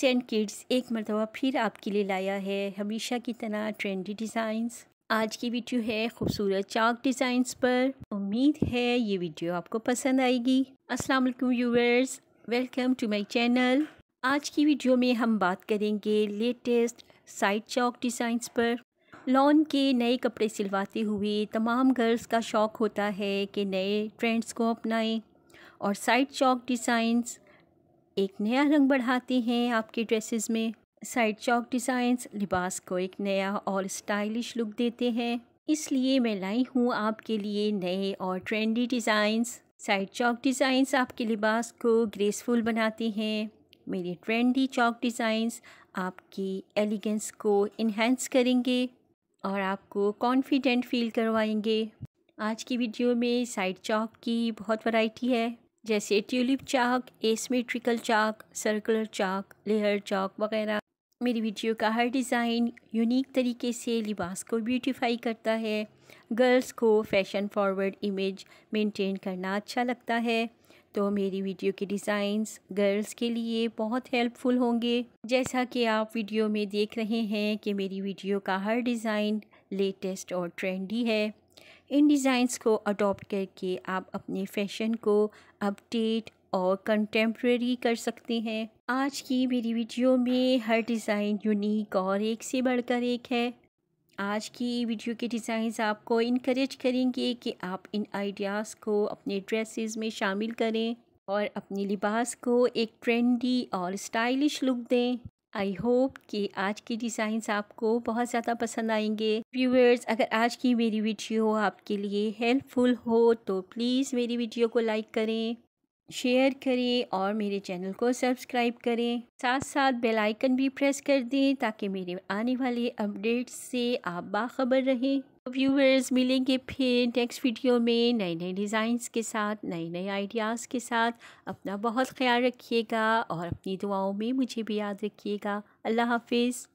Kids and kids एक मरतबा फिर आपके लिए लाया है हमेशा की तरह ट्रेंडी डिज़ाइंस आज की वीडियो है खूबसूरत चाक डिज़ाइंस पर। उम्मीद है ये वीडियो आपको पसंद आएगी। अस्सलाम वालेकुम viewers welcome to my channel आज की वीडियो में हम बात करेंगे लेटेस्ट साइड चौक डिज़ाइंस पर। लॉन के नए कपड़े सिलवाते हुए तमाम गर्ल्स का शौक़ होता है कि नए ट्रेंड्स को अपनाएँ। और साइड चौक डिज़ाइंस एक नया रंग बढ़ाते हैं आपके ड्रेसेस में। साइड चौक डिज़ाइंस, लिबास को एक नया और स्टाइलिश लुक देते हैं। इसलिए मैं लाई हूँ आपके लिए नए और ट्रेंडी डिज़ाइंस। साइड चौक डिज़ाइंस आपके लिबास को ग्रेसफुल बनाते हैं। मेरे ट्रेंडी चौक डिज़ाइंस आपकी एलिगेंस को इन्हेंस करेंगे और आपको कॉन्फिडेंट फील करवाएँगे। आज की वीडियो में साइड चौक की बहुत वैरायटी है। जैसे ट्यूलिप चाक, एसमेट्रिकल चाक, सर्कुलर चाक लेयर चाक वगैरह। मेरी वीडियो का हर डिज़ाइन यूनिक तरीके से लिबास को ब्यूटीफाई करता है। गर्ल्स को फ़ैशन फॉरवर्ड इमेज मेंटेन करना अच्छा लगता है। तो मेरी वीडियो के डिज़ाइंस गर्ल्स के लिए बहुत हेल्पफुल होंगे। जैसा कि आप वीडियो में देख रहे हैं कि मेरी वीडियो का हर डिज़ाइन लेटेस्ट और ट्रेंडी है। इन डिज़ाइंस को अडॉप्ट करके आप अपने फ़ैशन को अपडेट और कंटेम्प्रेरी कर सकते हैं। आज की मेरी वीडियो में हर डिज़ाइन यूनिक और एक से बढ़कर एक है। आज की वीडियो के डिज़ाइंस आपको इनक्रेज करेंगे कि आप इन आइडियाज़ को अपने ड्रेसेस में शामिल करें और अपने लिबास को एक ट्रेंडी और स्टाइलिश लुक दें। आई होप कि आज की डिज़ाइंस आपको बहुत ज़्यादा पसंद आएँगे। व्यूअर्स अगर आज की मेरी वीडियो आपके लिए हेल्पफुल हो तो प्लीज़ मेरी वीडियो को लाइक करें शेयर करें और मेरे चैनल को सब्सक्राइब करें। साथ साथ बेल आइकन भी प्रेस कर दें ताकि मेरे आने वाले अपडेट्स से आप बाखबर रहें। व्यूवर्स मिलेंगे फिर नेक्स्ट वीडियो में नए नए डिज़ाइंस के साथ, नए नए आइडियाज़ के साथ। अपना बहुत ख्याल रखिएगा और अपनी दुआओं में मुझे भी याद रखिएगा। अल्लाह हाफिज़।